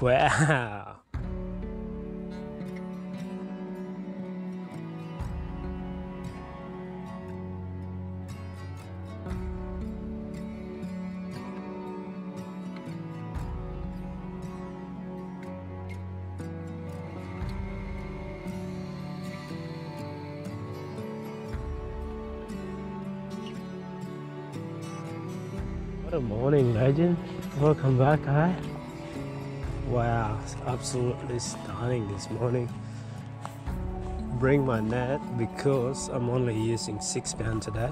Wow. What a morning, legend. Welcome back, guys. Wow, it's absolutely stunning this morning. Bring my net because I'm only using six pound today.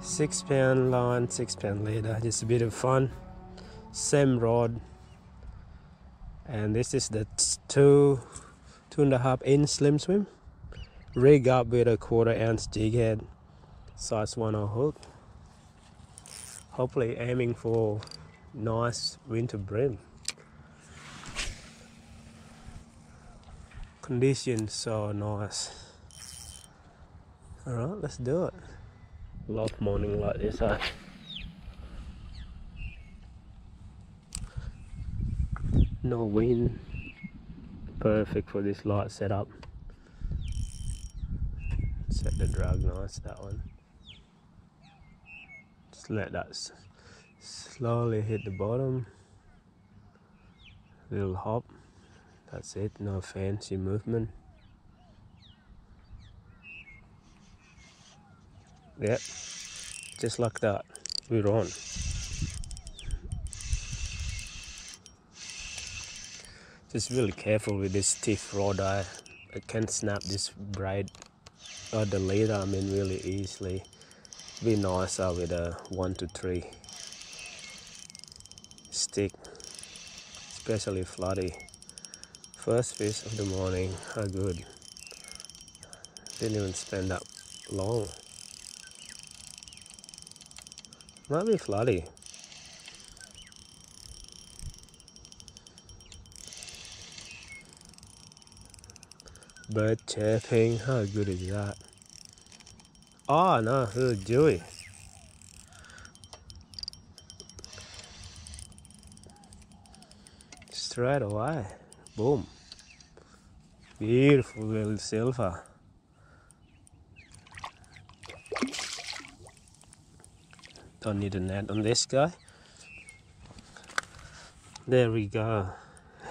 Six pound line, six pound leader, just a bit of fun. Same rod, and this is the two, two and a half inch slim swim. Rig up with a quarter ounce jig head, size one hook hopefully aiming for nice winter bream. Conditions so nice. Alright, let's do it. Love morning like this, huh? No wind. Perfect for this light setup. Set the drag nice, that one Just let that slowly hit the bottom little hop that's it no fancy movement. Yep just like that. We're on. Just really careful with this stiff rod. I, I can snap this braid or the leader I mean really easily. Be nicer with a one to three stick especially floody first fish of the morning are good didn't even spend that long might be floody bird chirping how good is that Oh no, this is jewy. Straight away. Boom. Beautiful little silver. Don't need a net on this guy. There we go.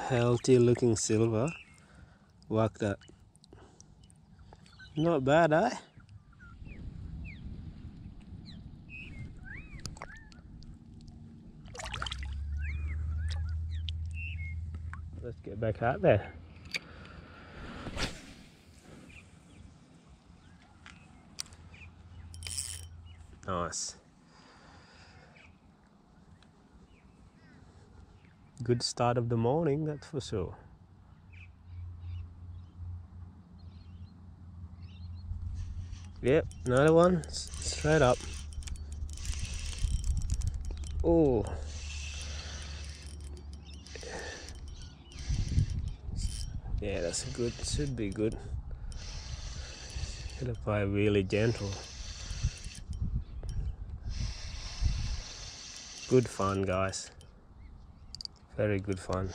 Healthy looking silver. Work that. Not bad, eh? let's get back out there. Nice. Good start of the morning, that's for sure. Yep, another one, straight up. Oh. Yeah, that's good. Should be good. It'll play really gentle. Good fun, guys. Very good fun.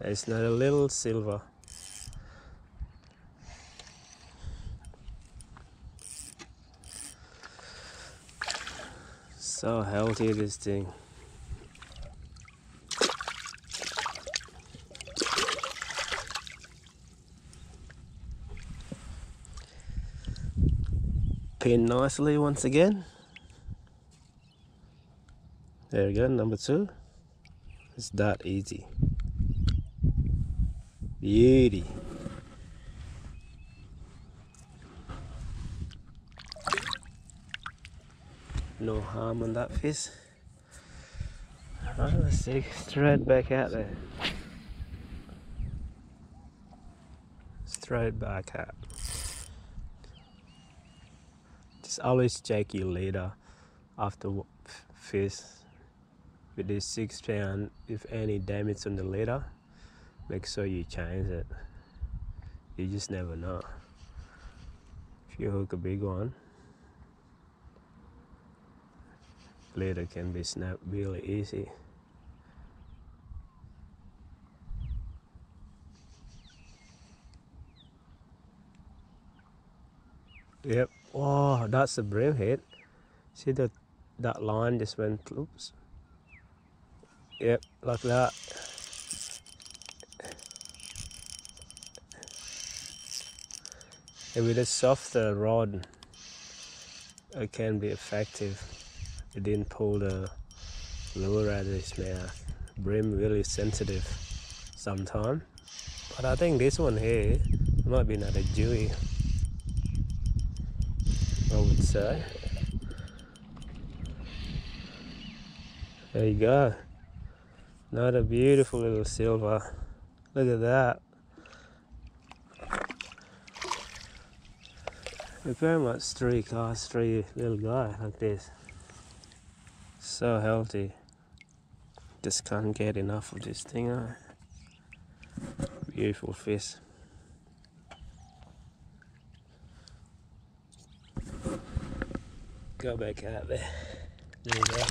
It's not a little silver. So healthy this thing. pin nicely once again. There we go, number two. It's that easy. Beauty. No harm on that fish. Alright, let's see, straight back out there. Straight back out Just always check your leader after fish with this six pound, if any damage on the leader make sure you change it. You just never know. If you hook a big one leader can be snapped really easy. Yep. Oh that's a bream hit see that that line just went loops Yep, like that. And with a softer rod, it can be effective. It didn't pull the lure out of his mouth. Bream really sensitive sometimes. But I think this one here might be another jewy. I would say. There you go. Another beautiful little silver. Look at that. They're very much three cars, three little guy like this. So healthy. Just can't get enough of this thing. Huh? Beautiful fish. Go back out there. There you go.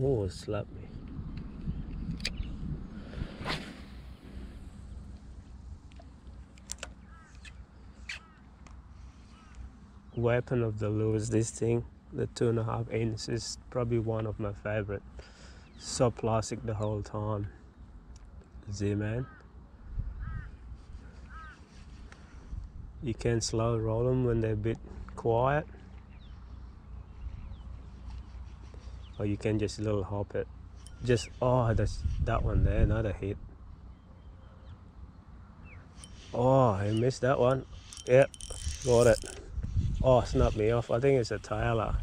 Oh, slapped me. Weapon of the lures, this thing, the two and a half inch is probably one of my favorite. So plastic the whole time. Z-Man. You can slow roll them when they're a bit quiet. Or you can just little hop it. Just, oh, that's that one there, another hit. Oh, I missed that one. Yep, got it. Oh, snapped me off. I think it's a tailor.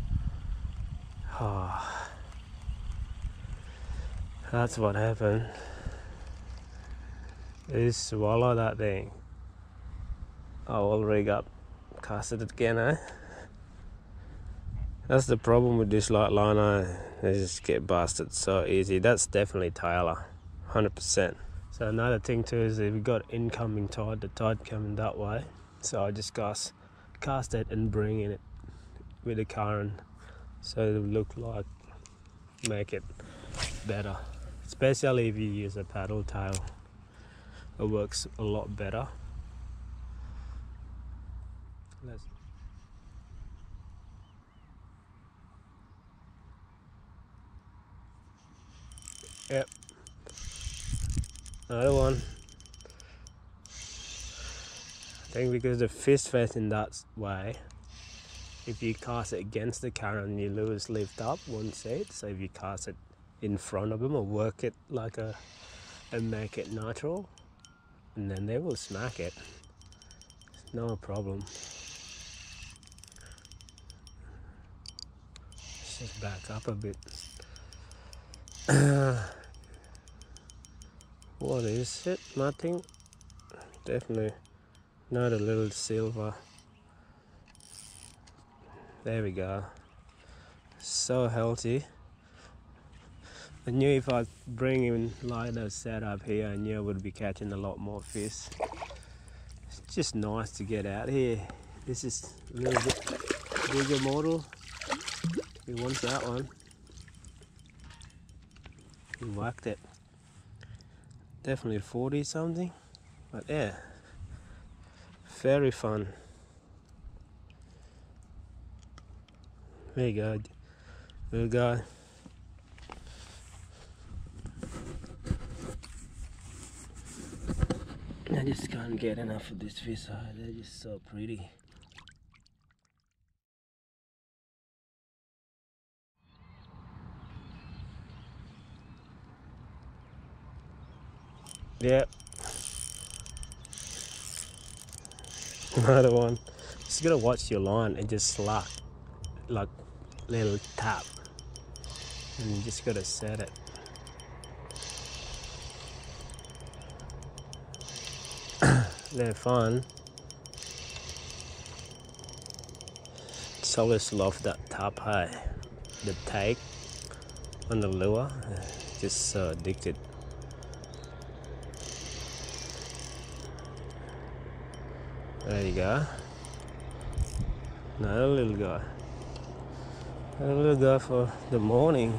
Oh, that's what happened. Is swallow that thing. I will rig up, cast it again, eh? That's the problem with this light liner. They just get busted so easy. That's definitely tailor, 100%. So another thing too is if we got incoming tide, the tide coming that way. So I just cast, cast it and bring in it with the current so it will look like, make it better. Especially if you use a paddle tail. It works a lot better. Let's Yep. Another one. I think because the fist fish in that way, if you cast it against the current, your lures lift up one side. So if you cast it in front of them or work it like a and make it natural, and then they will smack it. It's No problem. Let's just back up a bit. what is it? Nothing. Definitely not a little silver. There we go. So healthy. I knew if I bring in lighter setup here, I knew I would be catching a lot more fish. It's just nice to get out here. This is a little bit bigger model. Who wants that one? He whacked it. Definitely 40 something. But yeah, very fun. very good go, little guy. I just can't get enough of this fish. They're just so pretty. Yep. Another one. Just gotta watch your line and just slack. Like little tap. And you just gotta set it. They're fun. Just always love that tap high. The take on the lure. Just so addicted. There you go. Another little guy. Another little guy for the morning.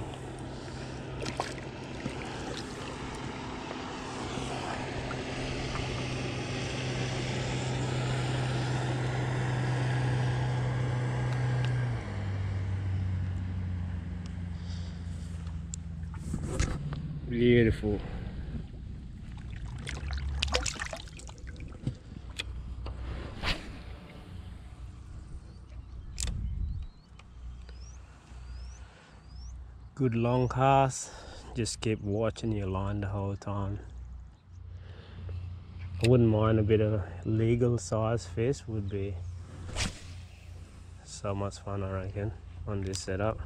Beautiful. Good long cast. Just keep watching your line the whole time. I wouldn't mind a bit of legal size fish would be so much fun I reckon on this setup.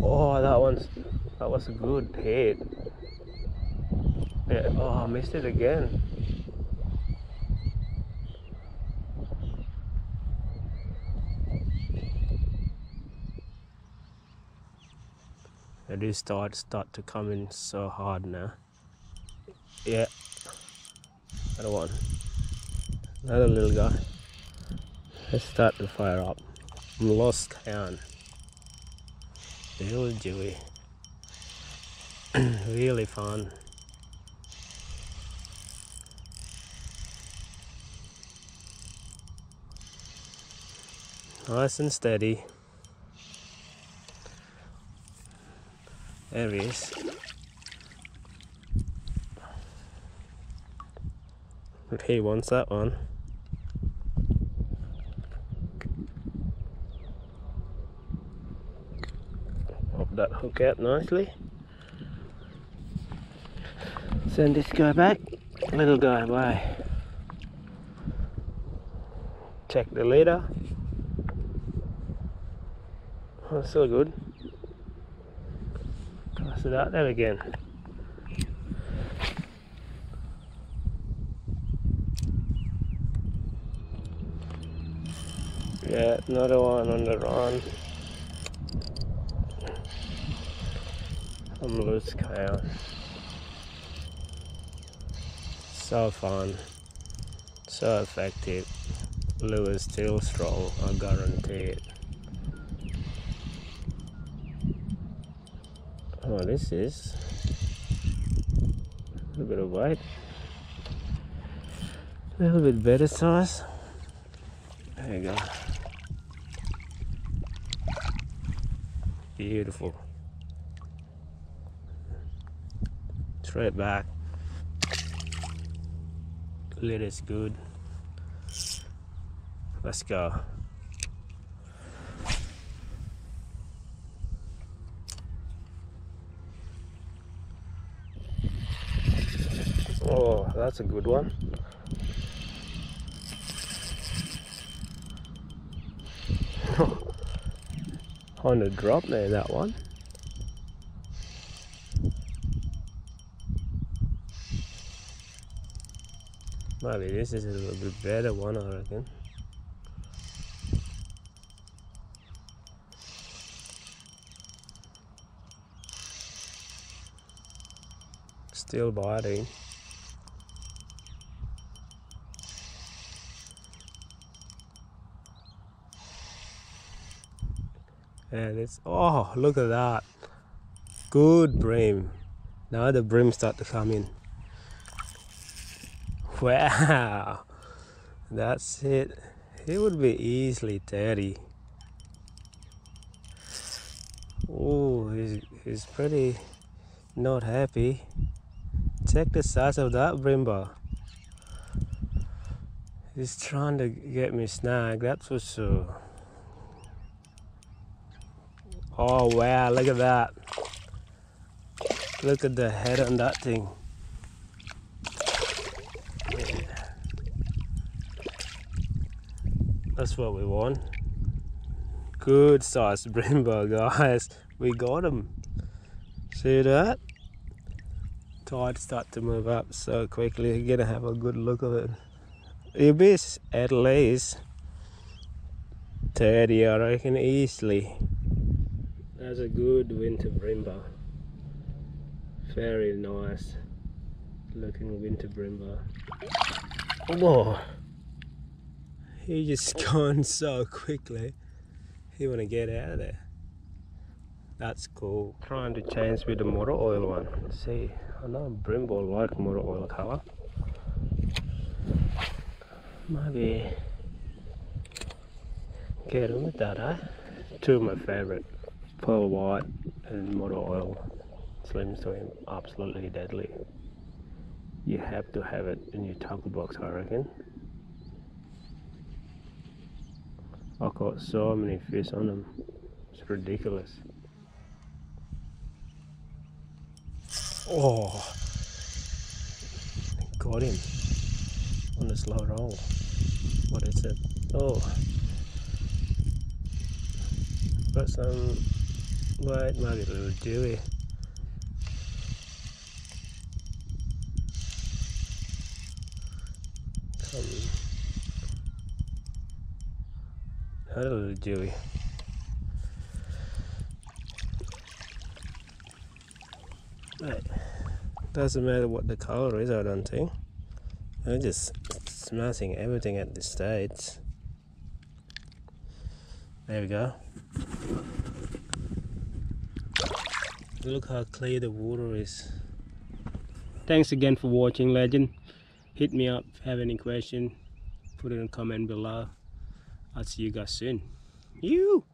Oh that one's that was a good hit. Yeah, oh I missed it again. It is start start to come in so hard now. Yeah. Another one. Another little guy. Let's start to fire up. I'm lost count. Real Jewy. really fun. Nice and steady. There he is. He wants that one. Pop that hook out nicely. Send this guy back. Little guy away. Check the leader. Oh, still good. It out again. Yeah, another one on the run. I'm loose coyote. So fun, so effective. Lure is still strong, I guarantee it. Oh, this is a little bit of white, a little bit better size. There you go. Beautiful. Straight back. Lid is good. Let's go. That's a good one. On the drop there, that one. Maybe this is a little bit better one, I reckon. Still biting. And it's oh look at that. Good bream now the bream start to come in. Wow. That's it. It would be easily 30 oh he's, he's pretty not happy. Check the size of that brimba he's trying to get me snagged that's for sure Oh wow, look at that. Look at the head on that thing. That's what we want. Good size brimbo guys. We got him. See that? Tide start to move up so quickly. You're gonna have a good look of it. It'll at least 30 I reckon easily. That's a good winter brimba. Very nice looking winter brimba. Whoa! He just gone so quickly. He wanna get out of there. That's cool. Trying to change with the motor oil one. See, I know brimbo like motor oil color. Maybe get him with that, eh? two of my favorite pearl white and motor oil. Slim swim absolutely deadly. You have to have it in your tackle box I reckon. I caught so many fish on them. It's ridiculous. Oh got him on the slow roll. What is it? Oh. Got some be a little jewy some a little jewy Right. Doesn't matter what the color is, I don't think. I'm just smashing everything at this stage. There we go. Look how clear the water is. Thanks again for watching, legend. Hit me up if you have any question. Put it in comment below. I'll see you guys soon. You.